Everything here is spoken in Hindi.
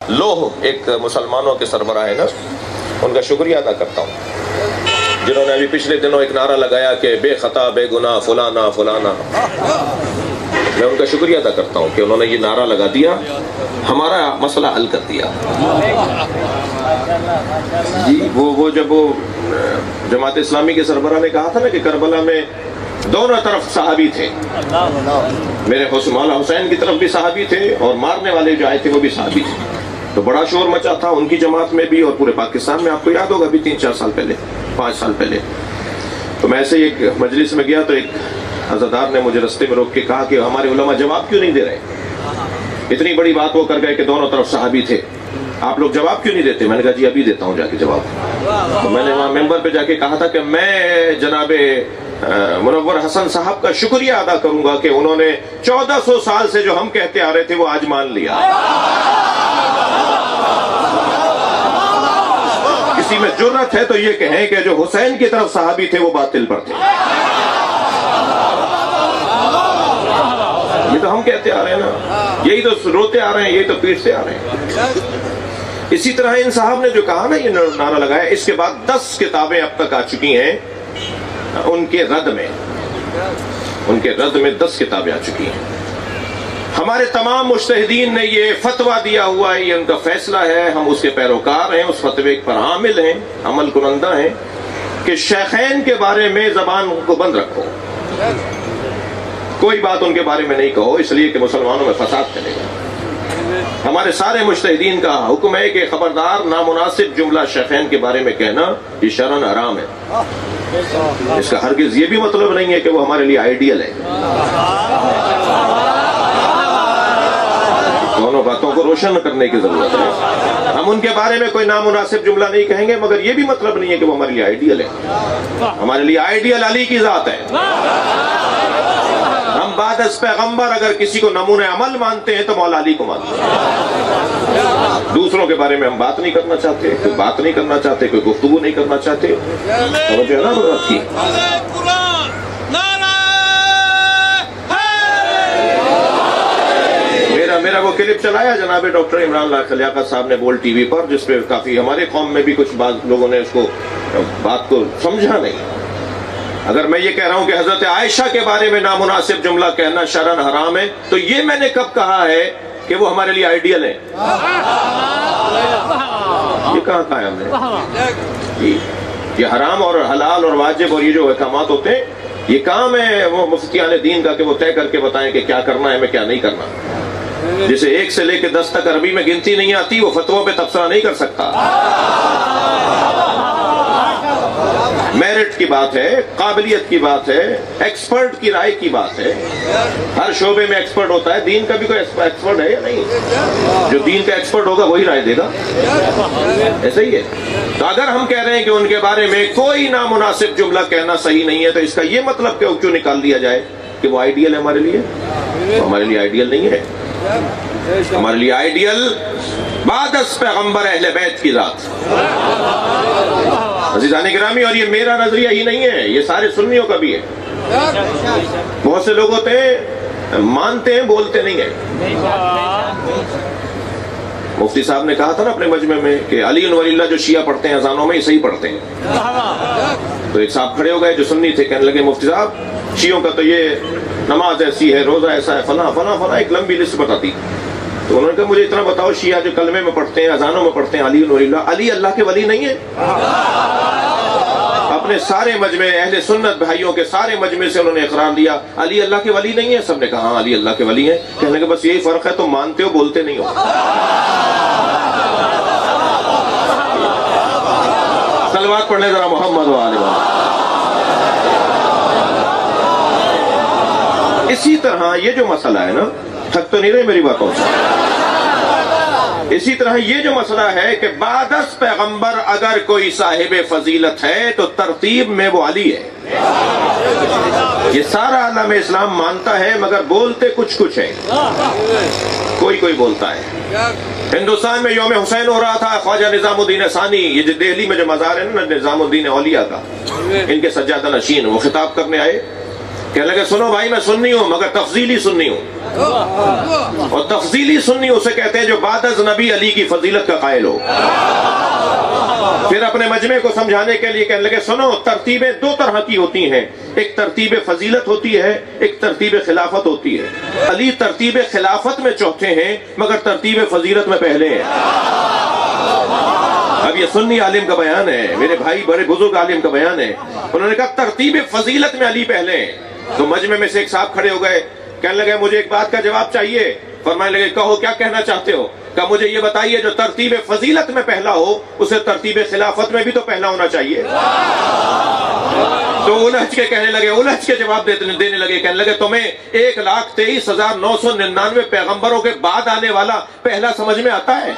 लोह एक मुसलमानों के सरबराह है ना उनका शुक्रिया अदा करता हूँ जिन्होंने अभी पिछले दिनों एक नारा लगाया कि बेखता बेगुना फुलाना फुलाना मैं उनका शुक्रिया अदा करता हूँ कि उन्होंने ये नारा लगा दिया हमारा मसला हल कर दिया जी, वो वो जब वो जमात इस्लामी के सरबरा ने कहा था ना कि करबला में दोनों तरफ़ साहबी थे। मेरे मौला हुसैन की तरफ़ भी साहबी थे और मारने वाले जो आए थे वो भी साहबी थे। तो बड़ा शोर मचा था उनकी जमात में भी और पूरे पाकिस्तान में। आपको याद होगा अभी तीन, चार साल पहले, पाँच साल पहले। तो मैं ऐसे एक मजलिस में गया तो एक अजादार ने मुझे रस्ते में रोक के कहा कि हमारे उलमा जवाब क्यों नहीं दे रहे? इतनी बड़ी बात वो कर गए कि दोनों तरफ़ साहबी थे। आप लोग जवाब क्यों नहीं देते? मैंने कहा, जी, अभी देता हूँ जाके जवाब। तो मैंने वहाँ मेंबर पे जाके कहा था कि मैं जनाबे मुनवर हसन साहब का शुक्रिया अदा करूँगा कि उन्होंने 1400 साल से जो हम कहते आ रहे थे, वो आज मान लिया। किसी में ज़रूरत है तो ये कहें कि जो हुसैन की तरफ़ साहबी थे, वो बातिल पर थे। ये तो हम कहते आ रहे हैं ना। यही तो रोते आ रहे हैं, यही तो पीटते आ रहे हैं। इसी तरह इन साहब ने जो कहा ना, ये नारा लगाया, इसके बाद दस किताबें अब तक आ चुकी हैं उनके रद में। उनके रद में दस किताबें आ चुकी हैं। हमारे तमाम मुश्तदीन ने ये फतवा दिया हुआ है, ये उनका फैसला है, हम उसके पैरोकार हैं, उस फतवे पर हामिल हैं, अमल कुरंदा हैं, कि शेखैन के बारे में जबान को बंद रखो। कोई बात उनके बारे में नहीं कहो, इसलिए कि मुसलमानों में फसाद चलेगा। हमारे सारे मुश्तदीन का हुक्म है कि खबरदार, नामुनासिब जुमला शेखैन के बारे में कहना ये शरण आराम है। इसका हरगिज ये भी मतलब नहीं है कि वो हमारे लिए आइडियल है। दोनों बातों को रोशन करने की ज़रूरत है। हम उनके बारे में कोई नामुनासिब जुमला नहीं कहेंगे, मगर ये भी मतलब नहीं है कि वो हमारे लिए आइडियल है। हमारे लिए आइडियल अली की जात है। हम बाद पैगंबर अगर किसी को नमूने अमल मानते हैं तो मौला अली को मानते दूसरों के बारे में हम बात नहीं करना चाहते, कोई बात नहीं करना चाहते, कोई गुफ्तगु नहीं करना चाहते। मेरा वो क्लिप चलाया जनाबे डॉक्टर इमरान लाल लियाकत साहब ने बोल टीवी पर, जिसपे काफ़ी हमारे कौम में भी कुछ बात, लोगों ने उसको, बात को समझा नहीं। अगर मैं ये कह रहा हूँ कि हज़रत आयशा के बारे में नामुनासिब जुमला कहना शरण हराम है तो ये मैंने कब कहा है कि वो हमारे लिए आइडियल है? ये कहा कहा है ये हराम और हलाल और वाजिब और ये जो अहकाम होते हैं, ये काम है? वो मुफ्तियान दीन का कि वो तय करके बताएँ कि क्या करना है, मैं क्या नहीं करना। जिसे एक से लेकर दस तक अरबी में गिनती नहीं आती, वो फतवों पे तबसरा नहीं कर सकता। मेरिट की बात है, काबिलियत की बात है, एक्सपर्ट की राय की बात है। हर शोबे में एक्सपर्ट होता है, दीन का भी कोई एक्सपर्ट है या नहीं? जो दीन का एक्सपर्ट होगा, वही राय देगा। ऐसा ही है। तो अगर हम कह रहे हैं कि उनके बारे में कोई नामुनासिब जुमला कहना सही नहीं है तो इसका यह मतलब क्यों क्यों निकाल दिया जाए कि वो आइडियल है हमारे लिए? तो हमारे लिए आइडियल नहीं है। हमारे लिए आइडियल बादस पैगंबर अहले बैत की रात अजीजान गिरामी और ये मेरा नज़रिया ही नहीं है, ये सारे सुन्नियों का भी है। बहुत से लोग होते हैं, मानते हैं, बोलते नहीं है। मुफ्ती साहब ने कहा था ना अपने मजमे में कि अली वलील्ला जो शिया पढ़ते हैं, अजानों में सही पढ़ते हैं। तो एक साहब खड़े हो गए जो सुन्नी थे, कहने लगे, मुफ्ती साहब, शियों का तो ये नमाज़ ऐसी है, रोजा ऐसा है, फला फला फला, एक लंबी लिस्ट बताती। तो उन्होंने कहा, मुझे इतना बताओ, शिया जो कलमे में पढ़ते हैं, अजानों में पढ़ते हैं, अली अली अल्लाह के वली नहीं है। अपने सारे मजमे, अहले सुन्नत भाइयों के सारे मजमे से उन्होंने इकरार दिया। अली अल्लाह के वली नहीं है। सबने कहा हाँ अली अल्लाह के वली है। कहने के बस यही फ़र्क है, तुम मानते हो, बोलते नहीं हो। सलवात पढ़ने जरा मोहम्मद वाले इसी तरह ये जो मसला है ना थक तो नहीं रहे मेरी बातों से? इसी तरह ये जो मसला है कि बादस पैगंबर अगर कोई साहिब फजीलत है तो तरतीब में वो अली है। ये सारा आलम इस्लाम मानता है, मगर बोलते कुछ कुछ है। कोई कोई बोलता है। हिंदुस्तान में योम हुसैन हो रहा था, ख्वाजा निजामुद्दीन सानी ये जो दिल्ली में जो मजार है ना, निजामुद्दीन औलिया का, इनके सज्जादा नशीन, वो खिताब करने आए। कहने लगे, सुनो भाई, मैं सुननी हूँ, मगर तफजीली सुननी हूँ। और तफजीली सुननी उसे कहते हैं जो बादज नबी अली की फजीलत का कायल हो। फिर अपने मजमे को समझाने के लिए कहने लगे, सुनो, तरतीबें दो तरह की होती हैं। एक तरतीब फजीलत होती है, एक तरतीब खिलाफत होती है। अली तरतीब खिलाफत में चौथे हैं, मगर तरतीब फजीलत में पहले हैं। अब ये सुन्नी आलिम का बयान है, मेरे भाई बड़े बुज़ुर्ग आलिम का बयान है। उन्होंने कहा, तरतीब फजीलत में अली पहले हैं। तो मजमे में से एक साहब खड़े हो गए। कहने लगे, मुझे एक बात का जवाब चाहिए। फरमाने लगे, कहो, क्या कहना चाहते हो? का मुझे ये बताइए, जो तरतीब फजीलत में पहला हो, उसे तरतीब खिलाफत में भी तो पहला होना चाहिए। तो उलझ के कहने लगे, उलझ के जवाब देने लगे, कहने लगे, तुम्हें एक लाख तेईस हज़ार नौ सौ निन्यानवे पैगम्बरों के बाद आने वाला पहला समझ में आता है?